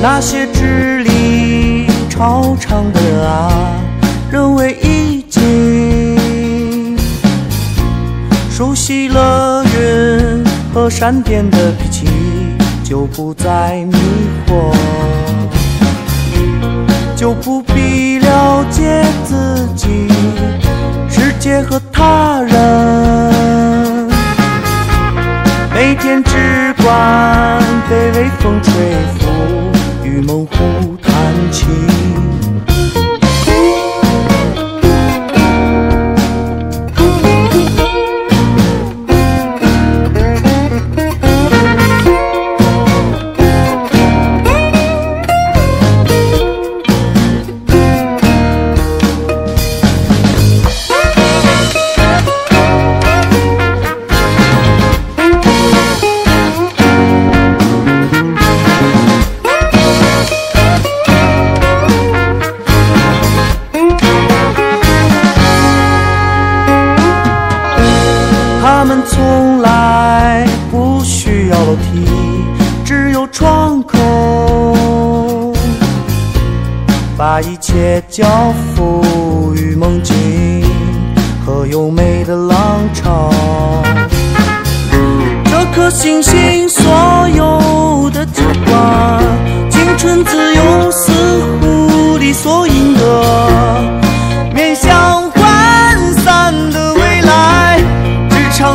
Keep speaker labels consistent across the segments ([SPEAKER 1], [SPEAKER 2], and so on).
[SPEAKER 1] 那些智力超常的啊，认为已经熟悉了云和闪电的脾气，就不再迷惑，就不必了解自己、世界和他人，每天只管被微风吹拂。模糊弹琴。我们从来不需要楼梯，只有窗口，把一切交付于梦境和优美的浪潮。这颗星星所有的酒馆，青春自由似乎理所应得，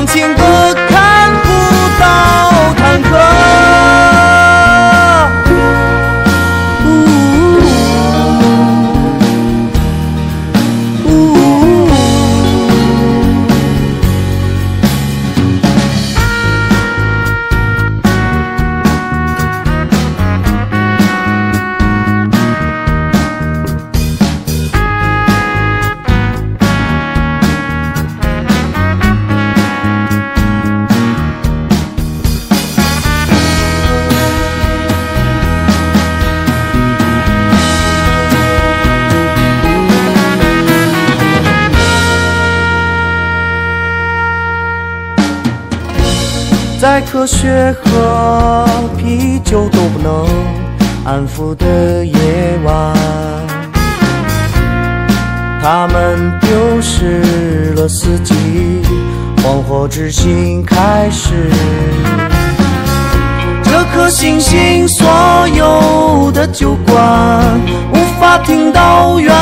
[SPEAKER 1] 情在科学和啤酒都不能安抚的夜晚，他们丢失了四季，黄火之心开始。这颗星星所有的酒馆，无法听到远